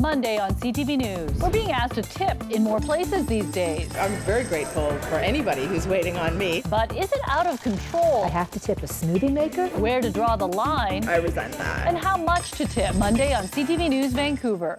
Monday on CTV News. We're being asked to tip in more places these days. I'm very grateful for anybody who's waiting on me. But is it out of control? I have to tip a smoothie maker? Where to draw the line? I resent that. And how much to tip? Monday on CTV News Vancouver.